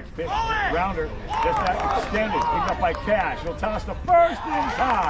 Next pitch, rounder, just that extended, picked up by Cash. He'll toss the first in time.